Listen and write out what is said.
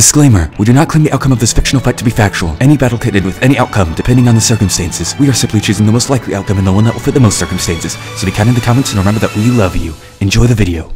Disclaimer, we do not claim the outcome of this fictional fight to be factual. Any battle can end with any outcome, depending on the circumstances. We are simply choosing the most likely outcome and the one that will fit the most circumstances. So be kind in the comments and remember that we love you. Enjoy the video.